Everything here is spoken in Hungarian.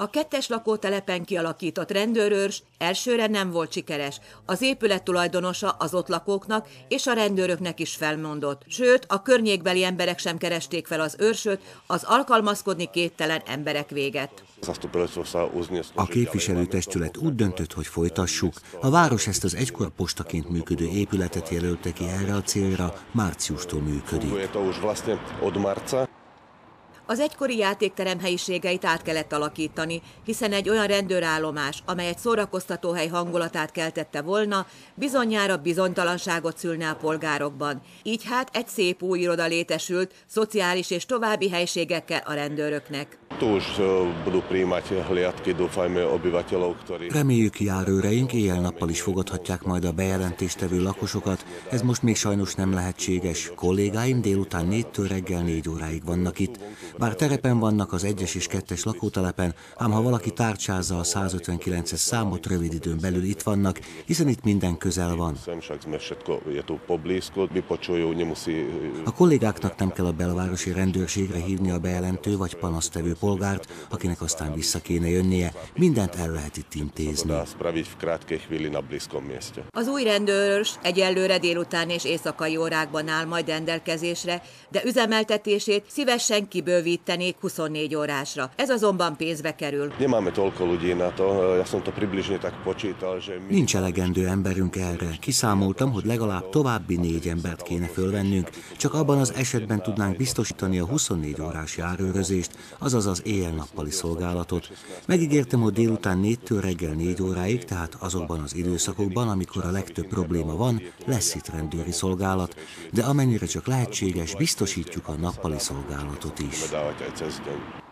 A kettes lakótelepen kialakított rendőrőrs elsőre nem volt sikeres. Az épület tulajdonosa az ott lakóknak és a rendőröknek is felmondott. Sőt, a környékbeli emberek sem keresték fel az őrsöt, az alkalmazkodni képtelen emberek véget. A képviselőtestület úgy döntött, hogy folytassuk. A város ezt az egykor postaként működő épületet jelölte ki erre a célra, márciustól működik. Az egykori játékterem helyiségeit át kellett alakítani, hiszen egy olyan rendőrállomás, amely egy szórakoztatóhely hangulatát keltette volna, bizonyára bizonytalanságot szülne a polgárokban. Így hát egy szép új iroda létesült, szociális és további helységekkel a rendőröknek. Reméljük járőreink éjjel-nappal is fogadhatják majd a bejelentéstevő lakosokat, ez most még sajnos nem lehetséges. Kollégáim délután négytől reggel négy óráig vannak itt. Bár terepen vannak az egyes és kettes lakótelepen, ám ha valaki tárcsázza a 159-es számot, rövid időn belül itt vannak, hiszen itt minden közel van. A kollégáknak nem kell a belvárosi rendőrségre hívni a bejelentő vagy panasztevő polgárt, akinek aztán vissza kéne jönnie, mindent el lehet itt intézni. Az új rendőrös egyelőre délután és éjszakai órákban áll majd rendelkezésre, de üzemeltetését szívesen kibővítenék 24 órásra. Ez azonban pénzbe kerül. Nincs elegendő emberünk erre. Kiszámoltam, hogy legalább további négy embert kéne fölvennünk, csak abban az esetben tudnánk biztosítani a 24 órás járőrözést, azaz az éjjel-nappali szolgálatot. Megígértem, hogy délután 4-től reggel 4 óráig, tehát azokban az időszakokban, amikor a legtöbb probléma van, lesz itt rendőri szolgálat, de amennyire csak lehetséges, biztosítjuk a nappali szolgálatot is. so it's, just. Uh,